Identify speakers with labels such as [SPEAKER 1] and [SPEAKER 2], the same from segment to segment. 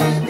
[SPEAKER 1] watching.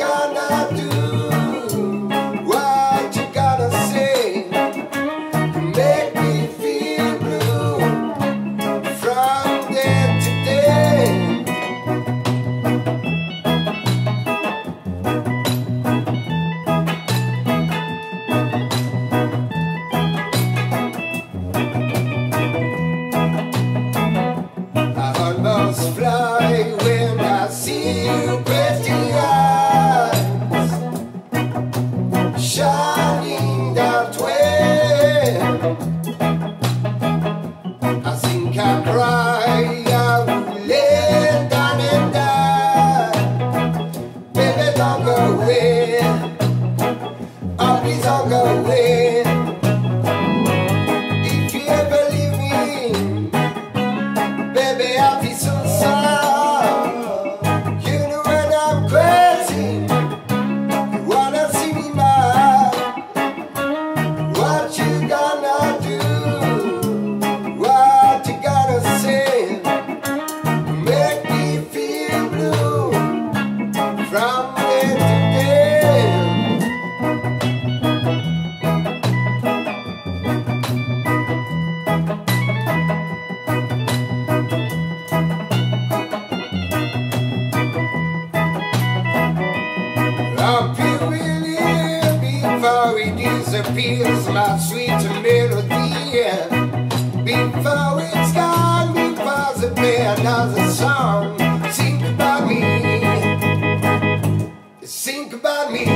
[SPEAKER 1] it feels like sweet melody. Before it's gone, because it be another song. Think about me. Think about me.